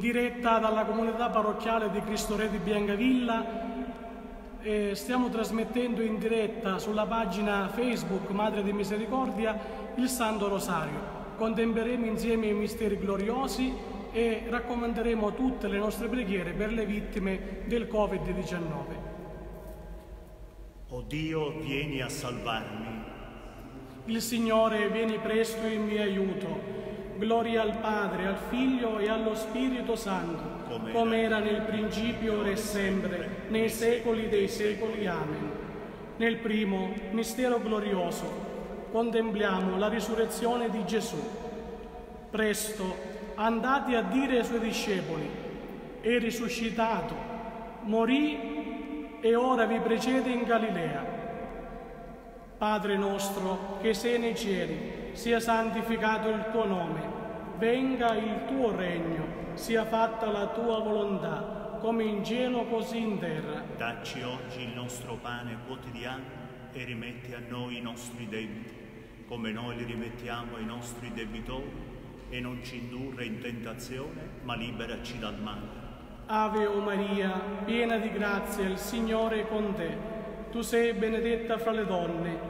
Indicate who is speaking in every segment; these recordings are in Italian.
Speaker 1: diretta dalla comunità parrocchiale di Cristo Re di Biancavilla. E stiamo trasmettendo in diretta sulla pagina Facebook Madre di Misericordia il Santo Rosario. Contempleremo insieme i misteri gloriosi e raccomanderemo tutte le nostre preghiere per le vittime del Covid-19.
Speaker 2: O Dio, vieni a salvarmi.
Speaker 1: Il Signore vieni presto in mio aiuto. Gloria al Padre, al Figlio e allo Spirito Santo,
Speaker 2: Come
Speaker 1: come
Speaker 2: era
Speaker 1: era nel principio, ora e sempre, nei secoli dei secoli. Amen. Nel primo mistero glorioso contempliamo la risurrezione di Gesù. Presto andate a dire ai suoi discepoli, è risuscitato, morì e ora vi precede in Galilea. Padre nostro che sei nei cieli, sia santificato il tuo nome, venga il tuo regno, sia fatta la tua volontà, come in cielo così in terra.
Speaker 2: Dacci oggi il nostro pane quotidiano e rimetti a noi i nostri debiti, come noi li rimettiamo ai nostri debitori, e non ci indurre in tentazione, ma liberaci dal male.
Speaker 1: Ave o Maria, piena di grazia, il Signore è con te. Tu sei benedetta fra le donne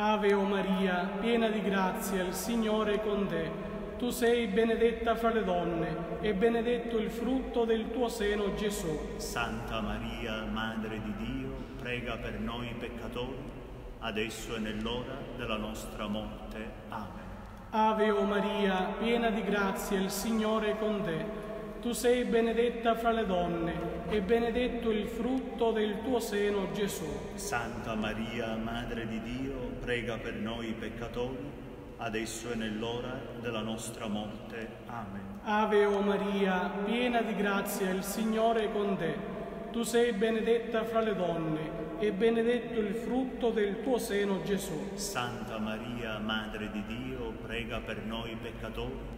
Speaker 1: Ave o Maria, piena di grazia, il Signore è con te. Tu sei benedetta fra le donne e benedetto il frutto del tuo seno, Gesù.
Speaker 2: Santa Maria, Madre di Dio, prega per noi peccatori, adesso e nell'ora della nostra morte. Amen.
Speaker 1: Ave o Maria, piena di grazia, il Signore è con te. Tu sei benedetta fra le donne e benedetto il frutto del tuo seno, Gesù.
Speaker 2: Santa Maria, Madre di Dio, prega per noi peccatori, adesso e nell'ora della nostra morte. Amen.
Speaker 1: Ave o Maria, piena di grazia, il Signore è con te. Tu sei benedetta fra le donne e benedetto il frutto del tuo seno, Gesù.
Speaker 2: Santa Maria, Madre di Dio, prega per noi peccatori,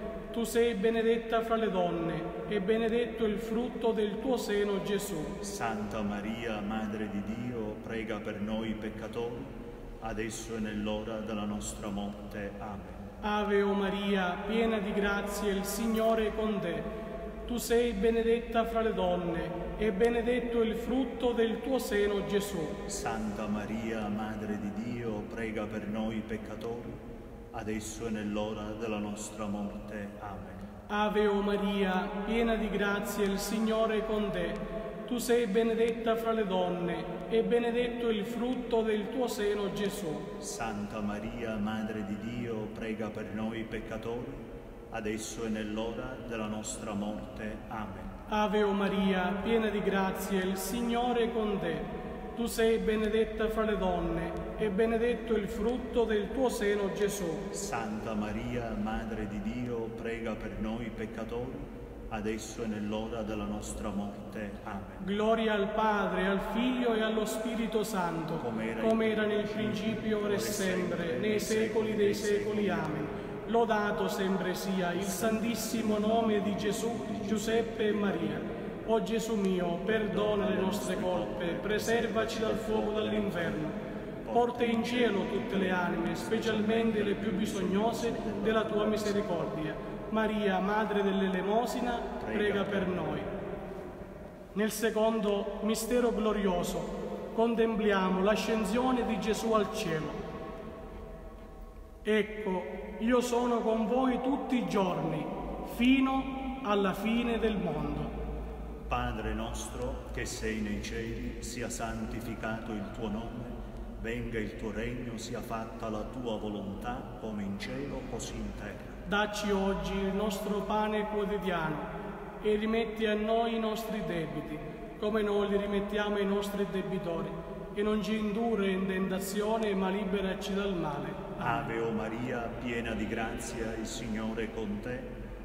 Speaker 1: Tu sei benedetta fra le donne e benedetto il frutto del tuo seno, Gesù.
Speaker 2: Santa Maria, Madre di Dio, prega per noi peccatori, adesso e nell'ora della nostra morte. Amen.
Speaker 1: Ave o Maria, piena di grazia, il Signore è con te. Tu sei benedetta fra le donne e benedetto il frutto del tuo seno, Gesù.
Speaker 2: Santa Maria, Madre di Dio, prega per noi peccatori, adesso e nell'ora della nostra morte. Amen.
Speaker 1: Ave o Maria, piena di grazia, il Signore è con te. Tu sei benedetta fra le donne e benedetto il frutto del tuo seno, Gesù.
Speaker 2: Santa Maria, Madre di Dio, prega per noi peccatori, adesso e nell'ora della nostra morte. Amen.
Speaker 1: Ave o Maria, piena di grazia, il Signore è con te. Tu sei benedetta fra le donne e benedetto il frutto del tuo seno, Gesù.
Speaker 2: Santa Maria, Madre di Dio, prega per noi peccatori, adesso e nell'ora della nostra morte. Amen.
Speaker 1: Gloria al Padre, al Figlio e allo Spirito Santo,
Speaker 2: Come era-
Speaker 1: come era nel principio, ora e sempre, nei secoli dei secoli. Amen. Lodato sempre sia il santissimo nome di Gesù, Giuseppe e Maria. O Gesù mio, perdona le nostre colpe, preservaci dal fuoco dell'inferno. Porta in cielo tutte le anime, specialmente le più bisognose della tua misericordia. Maria, Madre dell'Elemosina, prega per noi. Nel secondo mistero glorioso contempliamo l'ascensione di Gesù al cielo. Ecco, io sono con voi tutti i giorni, fino alla fine del mondo.
Speaker 2: Padre nostro che sei nei cieli, sia santificato il tuo nome, Venga il tuo regno, sia fatta la tua volontà, come in cielo, così in terra.
Speaker 1: Dacci oggi il nostro pane quotidiano e rimetti a noi i nostri debiti, come noi li rimettiamo ai nostri debitori, e non ci indurre in tentazione, ma liberaci dal male.
Speaker 2: Ave o Maria, piena di grazia, il Signore è con te.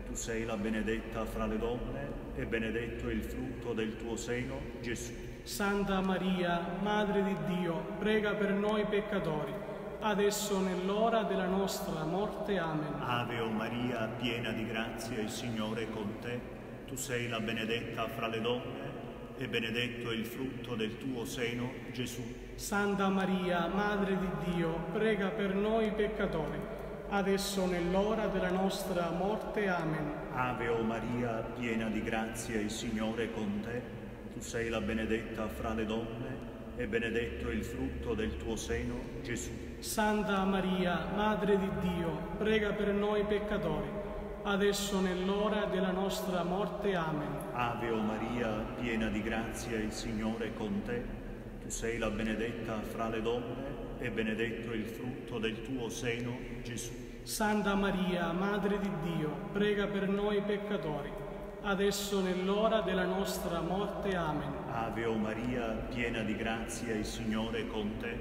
Speaker 2: Tu sei la benedetta fra le donne e benedetto è il frutto del tuo seno, Gesù.
Speaker 1: Santa Maria, Madre di Dio, prega per noi peccatori, adesso nell'ora della nostra morte. Amen.
Speaker 2: Ave o Maria, piena di grazia, il Signore è con te. Tu sei la benedetta fra le donne e benedetto è il frutto del tuo seno, Gesù.
Speaker 1: Santa Maria, Madre di Dio, prega per noi peccatori, adesso nell'ora della nostra morte. Amen.
Speaker 2: Ave o Maria, piena di grazia, il Signore è con te. Tu sei la benedetta fra le donne e benedetto il frutto del tuo seno, Gesù.
Speaker 1: Santa Maria, Madre di Dio, prega per noi peccatori, adesso nell'ora della nostra morte. Amen.
Speaker 2: Ave o Maria, piena di grazia, il Signore è con te. Tu sei la benedetta fra le donne e benedetto il frutto del tuo seno, Gesù.
Speaker 1: Santa Maria, Madre di Dio, prega per noi peccatori adesso nell'ora della nostra morte. Amen.
Speaker 2: Ave o Maria, piena di grazia, il Signore è con te.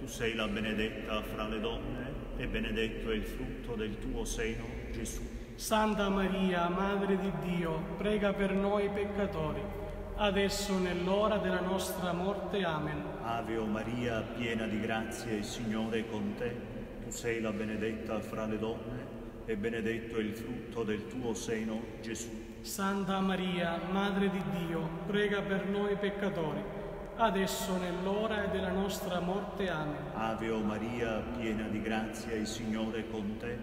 Speaker 2: Tu sei la benedetta fra le donne e benedetto è il frutto del tuo seno, Gesù.
Speaker 1: Santa Maria, Madre di Dio, prega per noi peccatori, adesso nell'ora della nostra morte. Amen.
Speaker 2: Ave o Maria, piena di grazia, il Signore è con te. Tu sei la benedetta fra le donne e benedetto è il frutto del tuo seno, Gesù.
Speaker 1: Santa Maria, Madre di Dio, prega per noi peccatori, adesso nell'ora della nostra morte. Amen.
Speaker 2: Ave o Maria, piena di grazia, il Signore è con te.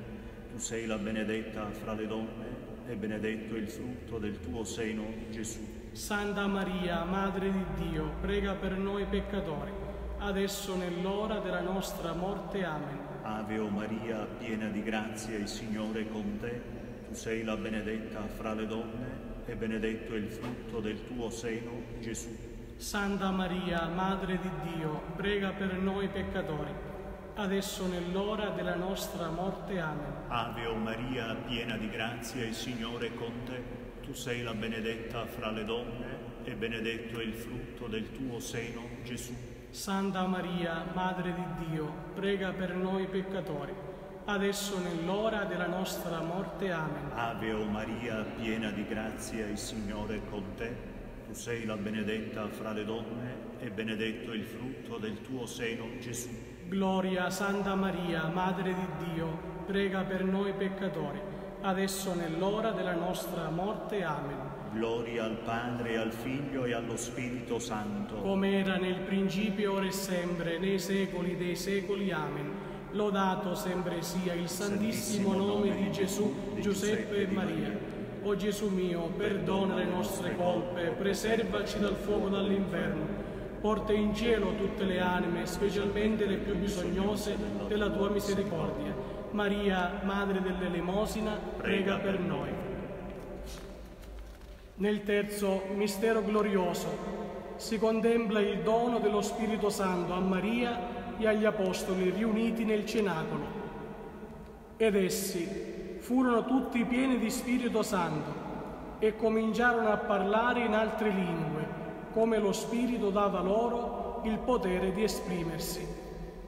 Speaker 2: Tu sei la benedetta fra le donne e benedetto il frutto del tuo seno, Gesù.
Speaker 1: Santa Maria, Madre di Dio, prega per noi peccatori, adesso nell'ora della nostra morte. Amen.
Speaker 2: Ave o Maria, piena di grazia, il Signore è con te. Tu sei la benedetta fra le donne e benedetto è il frutto del tuo seno, Gesù.
Speaker 1: Santa Maria, Madre di Dio, prega per noi peccatori, adesso nell'ora della nostra morte. Amen.
Speaker 2: Ave o Maria, piena di grazia, il Signore è con te. Tu sei la benedetta fra le donne e benedetto è il frutto del tuo seno, Gesù.
Speaker 1: Santa Maria, Madre di Dio, prega per noi peccatori adesso nell'ora della nostra morte. Amen.
Speaker 2: Ave o Maria, piena di grazia, il Signore è con te. Tu sei la benedetta fra le donne e benedetto il frutto del tuo seno, Gesù.
Speaker 1: Gloria a Santa Maria, Madre di Dio, prega per noi peccatori, adesso nell'ora della nostra morte. Amen.
Speaker 2: Gloria al Padre, al Figlio e allo Spirito Santo.
Speaker 1: Come era nel principio, ora e sempre, nei secoli dei secoli. Amen. Lodato sempre sia il santissimo nome di Gesù, Giuseppe e Maria. O Gesù mio, perdona le nostre colpe, preservaci dal fuoco dall'inferno, porta in cielo tutte le anime, specialmente le più bisognose della tua misericordia. Maria, Madre dell'Elemosina, prega per noi. Nel terzo mistero glorioso si contempla il dono dello Spirito Santo a Maria e agli Apostoli riuniti nel cenacolo. Ed essi furono tutti pieni di Spirito Santo e cominciarono a parlare in altre lingue, come lo Spirito dava loro il potere di esprimersi.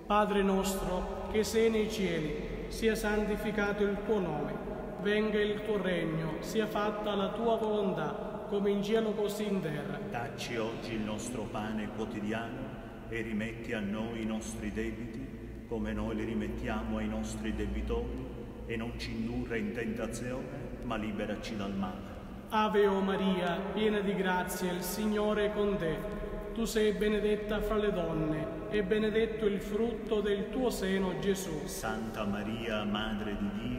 Speaker 1: Padre nostro, che sei nei cieli, sia santificato il tuo nome, venga il tuo regno, sia fatta la tua volontà, come in cielo così in terra.
Speaker 2: Dacci oggi il nostro pane quotidiano e rimetti a noi i nostri debiti, come noi li rimettiamo ai nostri debitori, e non ci indurre in tentazione, ma liberaci dal male.
Speaker 1: Ave o Maria, piena di grazia, il Signore è con te. Tu sei benedetta fra le donne, e benedetto il frutto del tuo seno, Gesù.
Speaker 2: Santa Maria, Madre di Dio,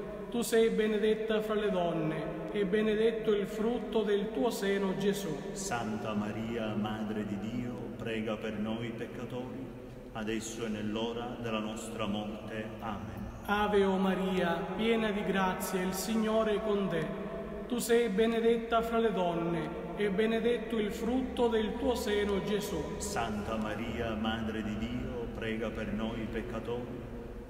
Speaker 1: Tu sei benedetta fra le donne e benedetto il frutto del tuo seno, Gesù.
Speaker 2: Santa Maria, Madre di Dio, prega per noi peccatori, adesso e nell'ora della nostra morte. Amen.
Speaker 1: Ave o Maria, piena di grazia, il Signore è con te. Tu sei benedetta fra le donne e benedetto il frutto del tuo seno, Gesù.
Speaker 2: Santa Maria, Madre di Dio, prega per noi peccatori,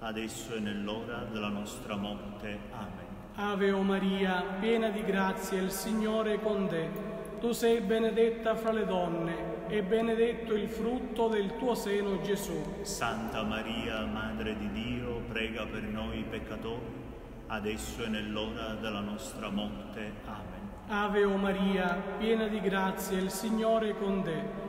Speaker 2: adesso e nell'ora della nostra morte. Amen.
Speaker 1: Ave o Maria, piena di grazia, il Signore è con te. Tu sei benedetta fra le donne e benedetto il frutto del tuo seno, Gesù.
Speaker 2: Santa Maria, Madre di Dio, prega per noi peccatori, adesso e nell'ora della nostra morte. Amen.
Speaker 1: Ave o Maria, piena di grazia, il Signore è con te.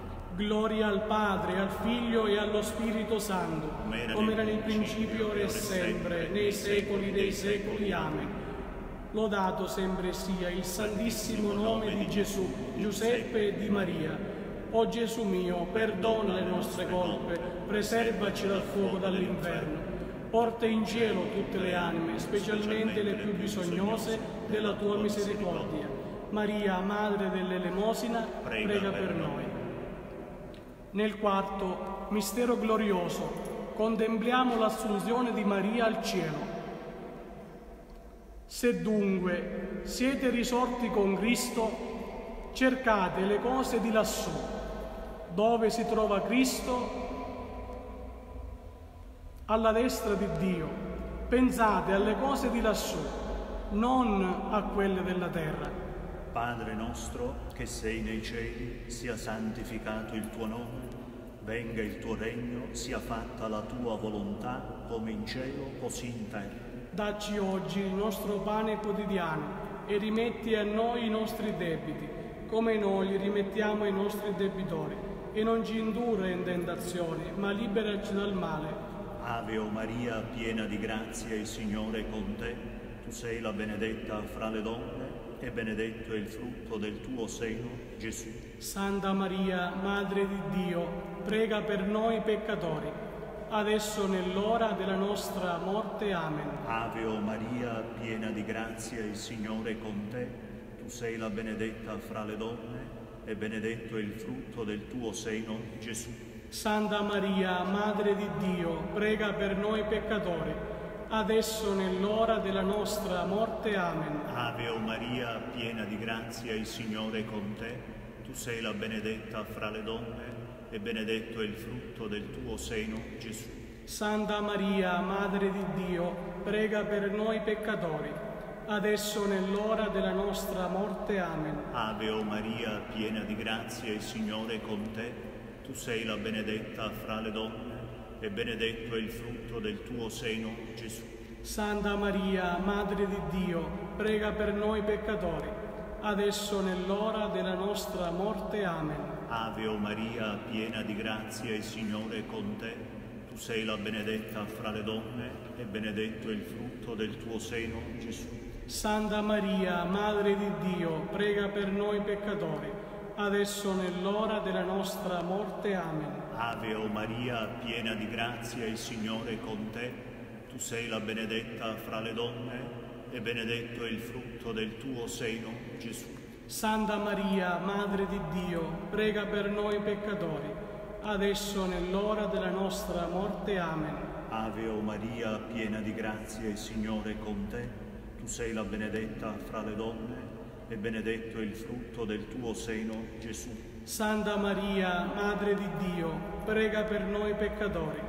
Speaker 1: Gloria al Padre, al Figlio e allo Spirito Santo, come era nel principio, ora e sempre, nei secoli dei secoli. Amen. Lodato sempre sia il santissimo nome di Gesù, Giuseppe e di Maria. O Gesù mio, perdona le nostre colpe, preservaci dal fuoco dall'inferno. Porta in cielo tutte le anime, specialmente le più bisognose della tua misericordia. Maria, Madre dell'Elemosina, prega per noi. Nel quarto mistero glorioso contempliamo l'assunzione di Maria al cielo. Se dunque siete risorti con Cristo, cercate le cose di lassù, dove si trova Cristo alla destra di Dio. Pensate alle cose di lassù, non a quelle della terra.
Speaker 2: Padre nostro che sei nei cieli, sia santificato il tuo nome, venga il tuo regno, sia fatta la tua volontà, come in cielo, così in terra.
Speaker 1: Dacci oggi il nostro pane quotidiano e rimetti a noi i nostri debiti, come noi li rimettiamo ai nostri debitori. E non ci indurre in tentazione, ma liberaci dal male.
Speaker 2: Ave o Maria, piena di grazia, il Signore è con te. Tu sei la benedetta fra le donne e benedetto è il frutto del tuo seno, Gesù.
Speaker 1: Santa Maria, Madre di Dio, prega per noi peccatori adesso nell'ora della nostra morte. Amen.
Speaker 2: Ave o Maria, piena di grazia, il Signore è con te. Tu sei la benedetta fra le donne e benedetto è il frutto del tuo seno, Gesù.
Speaker 1: Santa Maria, Madre di Dio, prega per noi peccatori, adesso nell'ora della nostra morte. Amen.
Speaker 2: Ave o Maria, piena di grazia, il Signore è con te. Tu sei la benedetta fra le donne e benedetto è il frutto del tuo seno, Gesù.
Speaker 1: Santa Maria, Madre di Dio, prega per noi peccatori, adesso nell'ora della nostra morte. Amen.
Speaker 2: Ave o Maria, piena di grazia, il Signore è con te. Tu sei la benedetta fra le donne e benedetto è il frutto del tuo seno, Gesù.
Speaker 1: Santa Maria, Madre di Dio, prega per noi peccatori, adesso nell'ora della nostra morte. Amen.
Speaker 2: Ave o Maria, piena di grazia, il Signore è con te. Tu sei la benedetta fra le donne e benedetto è il frutto del tuo seno, Gesù.
Speaker 1: Santa Maria, Madre di Dio, prega per noi peccatori, adesso nell'ora della nostra morte. Amen.
Speaker 2: Ave o Maria, piena di grazia, il Signore è con te. Tu sei la benedetta fra le donne e benedetto è il frutto del tuo seno, Gesù.
Speaker 1: Santa Maria, Madre di Dio, prega per noi peccatori, adesso nell'ora della nostra morte. Amen.
Speaker 2: Ave o Maria, piena di grazia, il Signore è con te. Tu sei la benedetta fra le donne e benedetto è il frutto del tuo seno, Gesù.
Speaker 1: Santa Maria, Madre di Dio, prega per noi peccatori,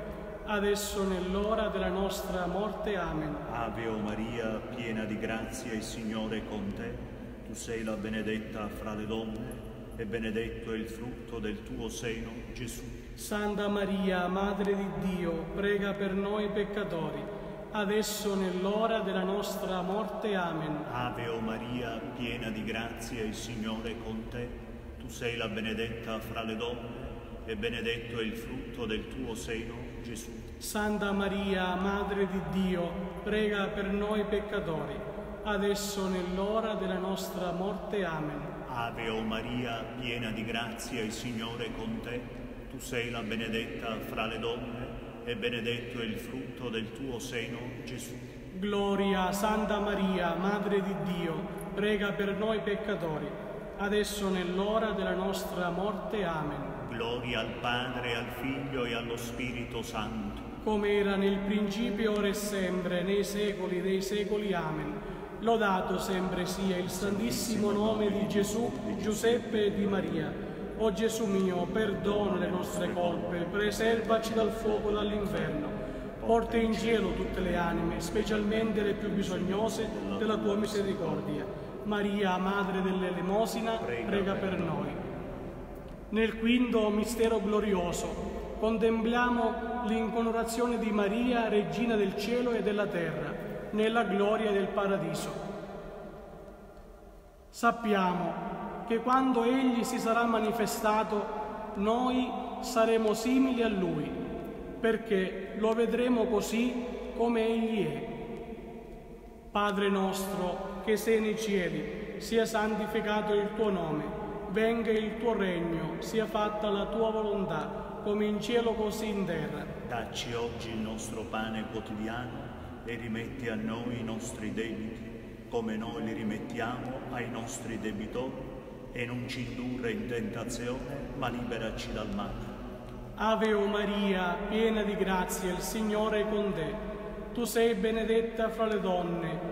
Speaker 1: adesso nell'ora della nostra morte. Amen.
Speaker 2: Ave o Maria, piena di grazia, il Signore è con te. Tu sei la benedetta fra le donne e benedetto è il frutto del tuo seno, Gesù.
Speaker 1: Santa Maria, Madre di Dio, prega per noi peccatori, adesso nell'ora della nostra morte. Amen.
Speaker 2: Ave o Maria, piena di grazia, il Signore è con te. Tu sei la benedetta fra le donne e benedetto è il frutto del tuo seno, Gesù.
Speaker 1: Santa Maria, Madre di Dio, prega per noi peccatori, adesso nell'ora della nostra morte. Amen.
Speaker 2: Ave o Maria, piena di grazia, il Signore è con te. Tu sei la benedetta fra le donne e benedetto è il frutto del tuo seno, Gesù.
Speaker 1: Gloria Santa Maria, Madre di Dio, prega per noi peccatori, adesso nell'ora della nostra morte. Amen.
Speaker 2: Gloria al Padre, al Figlio e allo Spirito Santo.
Speaker 1: Come era nel principio, ora e sempre, nei secoli dei secoli. Amen. Lodato sempre sia il santissimo nome di Gesù, di Giuseppe e di Maria. O Gesù mio, perdona le nostre colpe, preservaci dal fuoco e dall'inferno. Porta in cielo tutte le anime, specialmente le più bisognose della tua misericordia. Maria, Madre dell'Elemosina, prega per noi. Nel quinto mistero glorioso contempliamo l'incoronazione di Maria, Regina del cielo e della terra, nella gloria del paradiso. Sappiamo che quando Egli si sarà manifestato, noi saremo simili a Lui, perché lo vedremo così come Egli è. Padre nostro che sei nei cieli, sia santificato il tuo nome, venga il tuo regno, sia fatta la tua volontà, come in cielo così in terra.
Speaker 2: Dacci oggi il nostro pane quotidiano e rimetti a noi i nostri debiti, come noi li rimettiamo ai nostri debitori, e non ci indurre in tentazione, ma liberaci dal male.
Speaker 1: Ave o Maria, piena di grazia, il Signore è con te. Tu sei benedetta fra le donne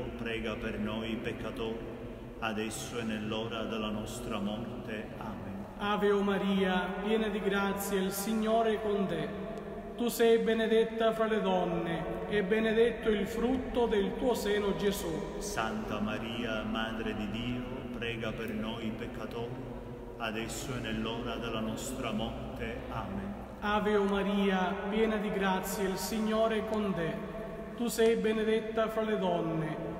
Speaker 2: prega per noi peccatori, adesso e nell'ora della nostra morte. Amen.
Speaker 1: Ave o Maria, piena di grazia, il Signore è con te. Tu sei benedetta fra le donne e benedetto il frutto del tuo seno, Gesù.
Speaker 2: Santa Maria, Madre di Dio, prega per noi peccatori, adesso e nell'ora della nostra morte. Amen.
Speaker 1: Ave o Maria, piena di grazia, il Signore è con te. Tu sei benedetta fra le donne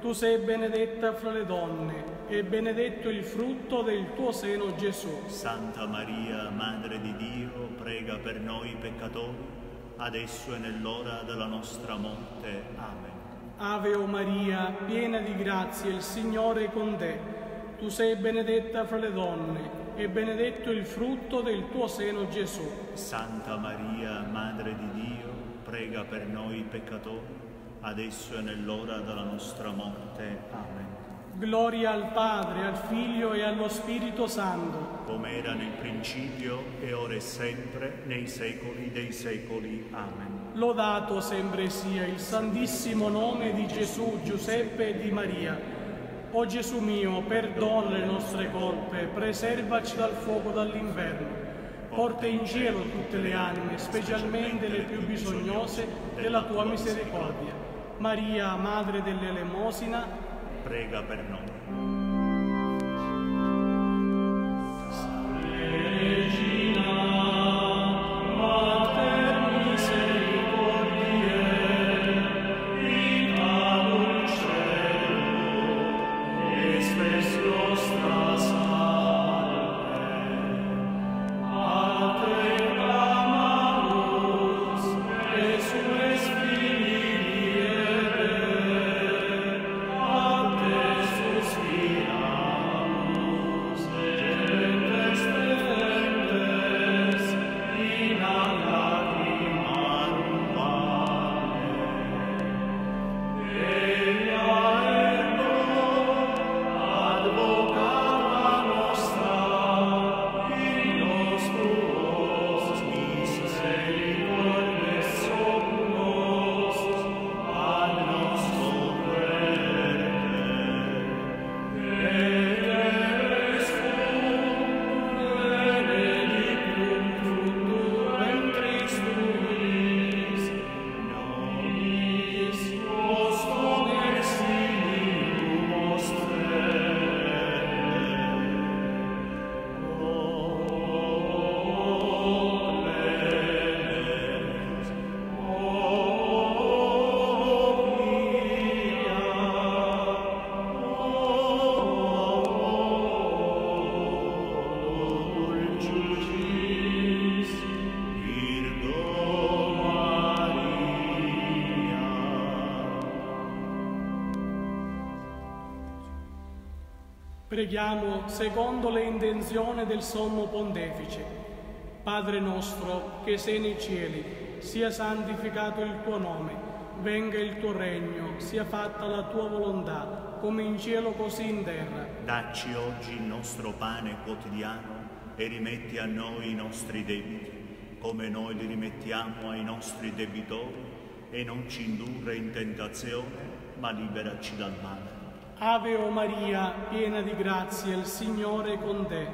Speaker 1: Tu sei benedetta fra le donne e benedetto il frutto del tuo seno, Gesù.
Speaker 2: Santa Maria, Madre di Dio, prega per noi peccatori, adesso e nell'ora della nostra morte. Amen.
Speaker 1: Ave o Maria, piena di grazia, il Signore è con te. Tu sei benedetta fra le donne e benedetto il frutto del tuo seno, Gesù.
Speaker 2: Santa Maria, Madre di Dio, prega per noi peccatori, adesso e nell'ora della nostra morte. Amen.
Speaker 1: Gloria al Padre, al Figlio e allo Spirito Santo.
Speaker 2: Come era nel principio e ora e sempre, nei secoli dei secoli. Amen.
Speaker 1: Lodato sempre sia il santissimo nome di Gesù, Giuseppe e di Maria. O Gesù mio, perdona le nostre colpe, preservaci dal fuoco dall'inverno. Porta in cielo tutte le anime, specialmente le più bisognose della tua misericordia. Maria, Madre dell'Elemosina,
Speaker 2: Prega per noi. Virgo
Speaker 1: Preghiamo secondo le intenzioni del Sommo Pontefice. Padre nostro che sei nei cieli, sia santificato il tuo nome, venga il tuo regno, sia fatta la tua volontà, come in cielo così in terra.
Speaker 2: Dacci oggi il nostro pane quotidiano e rimetti a noi i nostri debiti, come noi li rimettiamo ai nostri debitori, e non ci indurre in tentazione, ma liberaci dal male.
Speaker 1: Ave o Maria, piena di grazia, il Signore è con te.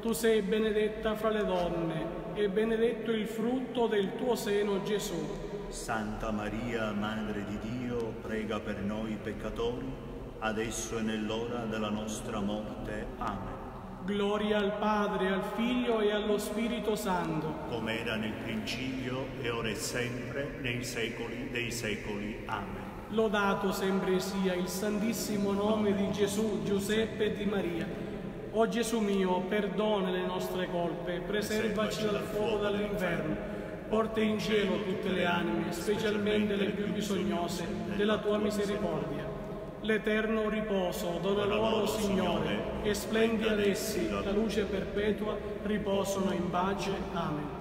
Speaker 1: Tu sei benedetta fra le donne e benedetto il frutto del tuo seno, Gesù.
Speaker 2: Santa Maria, Madre di Dio, prega per noi peccatori, adesso e nell'ora della nostra morte. Amen.
Speaker 1: Gloria al Padre, al Figlio e allo Spirito Santo.
Speaker 2: Come era nel principio e ora e sempre, nei secoli dei secoli. Amen.
Speaker 1: Lodato sempre sia il santissimo nome di Gesù, Giuseppe e di Maria. O Gesù mio, perdona le nostre colpe, preservaci dal fuoco dall'inferno, porta in cielo tutte le anime, specialmente le più bisognose della tua misericordia. L'eterno riposo dona loro, Signore, e splendi ad essi la luce perpetua, riposano in pace. Amen.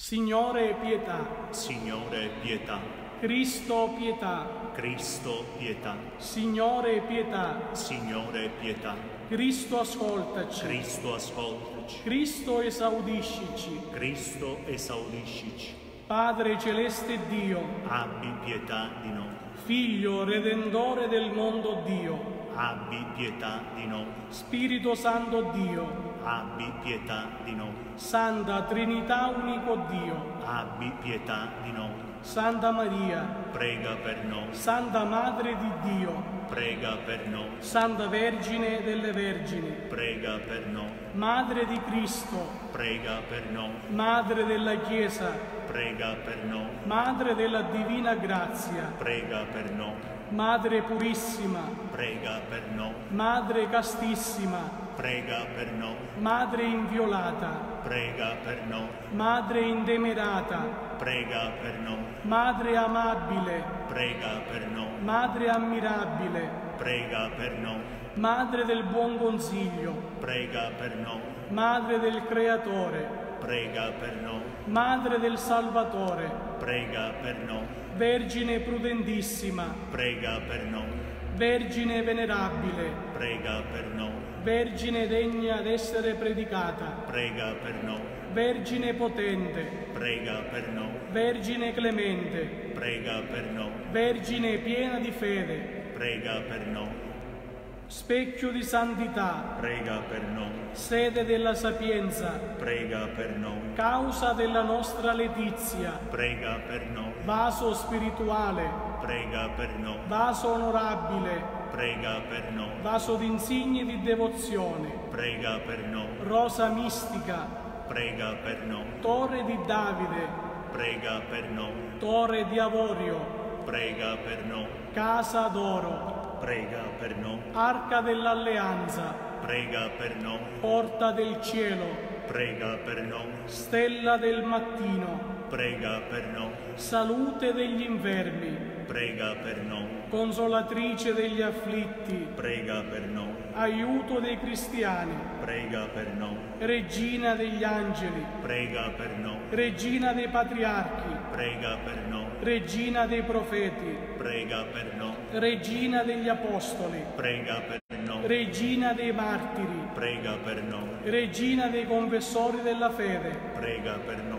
Speaker 1: Signore, pietà.
Speaker 2: Signore, pietà.
Speaker 1: Cristo, pietà.
Speaker 2: Cristo, pietà.
Speaker 1: Signore, pietà.
Speaker 2: Signore, pietà.
Speaker 1: Cristo, ascoltaci.
Speaker 2: Cristo, ascoltaci.
Speaker 1: Cristo, esaudiscici.
Speaker 2: Cristo, esaudiscici.
Speaker 1: Padre celeste Dio,
Speaker 2: Abbi pietà di noi.
Speaker 1: Figlio redentore del mondo Dio,
Speaker 2: Abbi pietà di noi.
Speaker 1: Spirito Santo Dio,
Speaker 2: abbi pietà di noi.
Speaker 1: Santa Trinità Unico Dio,
Speaker 2: abbi pietà di noi.
Speaker 1: Santa Maria,
Speaker 2: prega per noi.
Speaker 1: Santa Madre di Dio,
Speaker 2: prega per noi.
Speaker 1: Santa Vergine delle Vergini,
Speaker 2: prega per noi.
Speaker 1: Madre di Cristo,
Speaker 2: prega per noi.
Speaker 1: Madre della Chiesa,
Speaker 2: prega per noi.
Speaker 1: Madre della Divina Grazia,
Speaker 2: prega per noi.
Speaker 1: Madre purissima,
Speaker 2: prega per noi.
Speaker 1: Madre castissima,
Speaker 2: prega per noi.
Speaker 1: Madre inviolata,
Speaker 2: prega per noi.
Speaker 1: Madre indemerata,
Speaker 2: prega per noi.
Speaker 1: Madre amabile,
Speaker 2: prega per noi.
Speaker 1: Madre ammirabile,
Speaker 2: prega per noi.
Speaker 1: Madre del buon consiglio,
Speaker 2: prega per noi.
Speaker 1: Madre del Creatore,
Speaker 2: prega per noi.
Speaker 1: Madre del Salvatore,
Speaker 2: prega per noi.
Speaker 1: Vergine prudentissima,
Speaker 2: prega per noi.
Speaker 1: Vergine venerabile,
Speaker 2: prega per noi.
Speaker 1: Vergine degna d'essere predicata,
Speaker 2: prega per noi.
Speaker 1: Vergine potente,
Speaker 2: prega per noi.
Speaker 1: Vergine clemente,
Speaker 2: prega per noi.
Speaker 1: Vergine piena di fede,
Speaker 2: prega per noi.
Speaker 1: Specchio di santità,
Speaker 2: prega per noi.
Speaker 1: Sede della sapienza,
Speaker 2: prega per noi.
Speaker 1: Causa della nostra letizia,
Speaker 2: prega per noi.
Speaker 1: Vaso spirituale,
Speaker 2: prega per noi.
Speaker 1: Vaso onorabile,
Speaker 2: prega per noi.
Speaker 1: Vaso d'insigne di devozione,
Speaker 2: prega per noi.
Speaker 1: Rosa mistica,
Speaker 2: prega per noi.
Speaker 1: Torre di Davide,
Speaker 2: prega per noi.
Speaker 1: Torre di Avorio,
Speaker 2: prega per noi.
Speaker 1: Casa d'oro,
Speaker 2: prega per noi.
Speaker 1: Arca dell'Alleanza,
Speaker 2: prega per noi.
Speaker 1: Porta del cielo,
Speaker 2: prega per noi.
Speaker 1: Stella del mattino,
Speaker 2: prega per noi.
Speaker 1: Salute degli infermi,
Speaker 2: prega per noi.
Speaker 1: Consolatrice degli afflitti,
Speaker 2: prega per noi.
Speaker 1: Aiuto dei cristiani,
Speaker 2: prega per noi.
Speaker 1: Regina degli angeli,
Speaker 2: prega per noi.
Speaker 1: Regina dei patriarchi,
Speaker 2: prega per noi.
Speaker 1: Regina dei profeti,
Speaker 2: prega per noi.
Speaker 1: Regina degli apostoli,
Speaker 2: prega per noi.
Speaker 1: Regina dei martiri,
Speaker 2: prega per noi.
Speaker 1: Regina dei confessori della fede,
Speaker 2: prega per noi.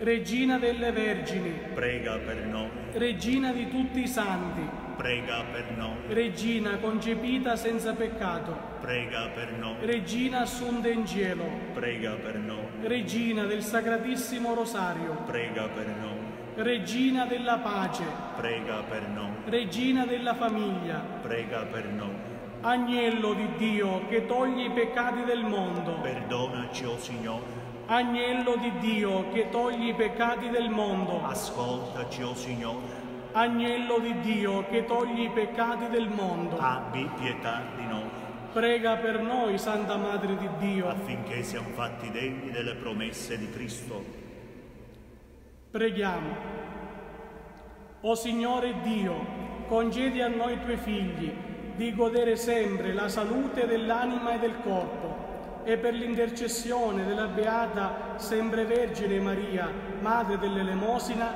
Speaker 1: Regina delle Vergini,
Speaker 2: prega per noi.
Speaker 1: Regina di tutti i santi,
Speaker 2: prega per noi.
Speaker 1: Regina concepita senza peccato,
Speaker 2: prega per noi.
Speaker 1: Regina assunta in cielo,
Speaker 2: prega per noi.
Speaker 1: Regina del Sacratissimo Rosario,
Speaker 2: prega per noi.
Speaker 1: Regina della pace,
Speaker 2: prega per noi.
Speaker 1: Regina della famiglia,
Speaker 2: prega per noi.
Speaker 1: Agnello di Dio che toglie i peccati del mondo,
Speaker 2: perdonaci, o oh Signore.
Speaker 1: Agnello di Dio che toglie i peccati del mondo.
Speaker 2: Ascoltaci, o oh Signore.
Speaker 1: Agnello di Dio che toglie i peccati del mondo.
Speaker 2: Abbi pietà di noi.
Speaker 1: Prega per noi, Santa Madre di Dio.
Speaker 2: Affinché siamo fatti degni delle promesse di Cristo.
Speaker 1: Preghiamo. O Signore Dio, concedi a noi tuoi figli di godere sempre la salute dell'anima e del corpo e per l'intercessione della Beata Sempre Vergine Maria, Madre dell'Elemosina,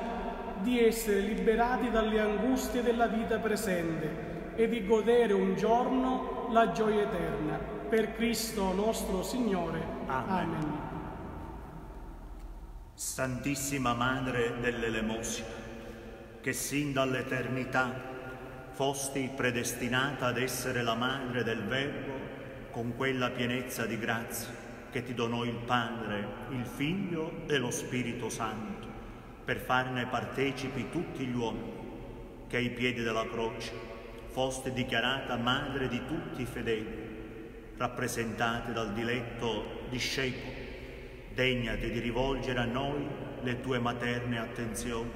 Speaker 1: di essere liberati dalle angustie della vita presente e di godere un giorno la gioia eterna. Per Cristo nostro Signore.
Speaker 2: Amen.
Speaker 1: Amen.
Speaker 2: Santissima Madre dell'Elemosina, che sin dall'eternità fosti predestinata ad essere la madre del Verbo, con quella pienezza di grazia che ti donò il Padre, il Figlio e lo Spirito Santo, per farne partecipi tutti gli uomini, che ai piedi della croce foste dichiarata madre di tutti i fedeli, rappresentate dal diletto discepolo, degnati di rivolgere a noi le tue materne attenzioni,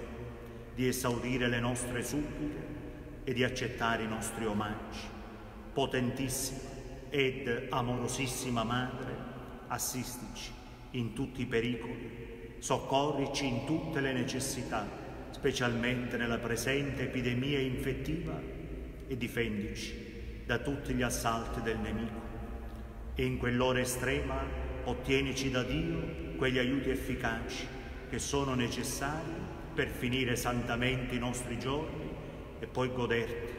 Speaker 2: di esaudire le nostre suppliche e di accettare i nostri omaggi. Potentissima, ed amorosissima Madre, assistici in tutti i pericoli, soccorrici in tutte le necessità, specialmente nella presente epidemia infettiva e difendici da tutti gli assalti del nemico. E in quell'ora estrema ottienici da Dio quegli aiuti efficaci che sono necessari per finire santamente i nostri giorni e poi goderti,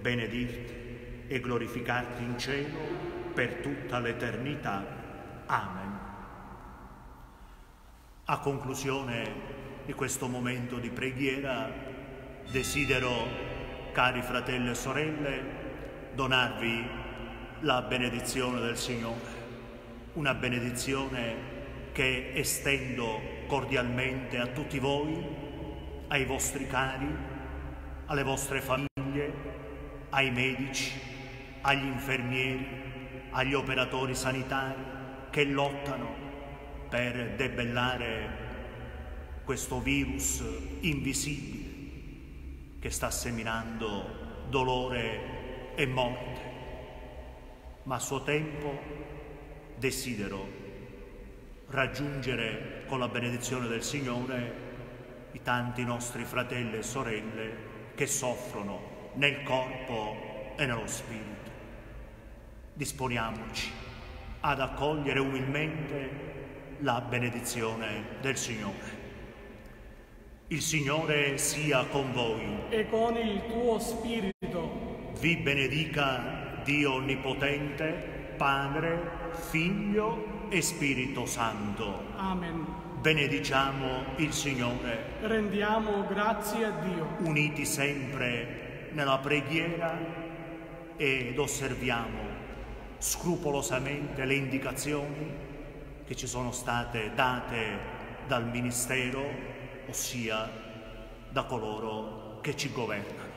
Speaker 2: benedirti e glorificarti in cielo per tutta l'eternità. Amen. A conclusione di questo momento di preghiera desidero, cari fratelli e sorelle, donarvi la benedizione del Signore. una benedizione che estendo cordialmente a tutti voi, ai vostri cari, alle vostre famiglie, ai medici, agli infermieri, agli operatori sanitari che lottano per debellare questo virus invisibile che sta seminando dolore e morte. Ma a suo tempo desidero raggiungere con la benedizione del Signore i tanti nostri fratelli e sorelle che soffrono nel corpo e nello spirito. Disponiamoci ad accogliere umilmente la benedizione del Signore. Il Signore sia con voi.
Speaker 1: E con il tuo spirito.
Speaker 2: Vi benedica Dio Onnipotente, Padre, Figlio e Spirito Santo.
Speaker 1: Amen.
Speaker 2: Benediciamo il Signore.
Speaker 1: Rendiamo grazie a Dio.
Speaker 2: Uniti sempre nella preghiera ed osserviamo scrupolosamente le indicazioni che ci sono state date dal Ministero, ossia da coloro che ci governano.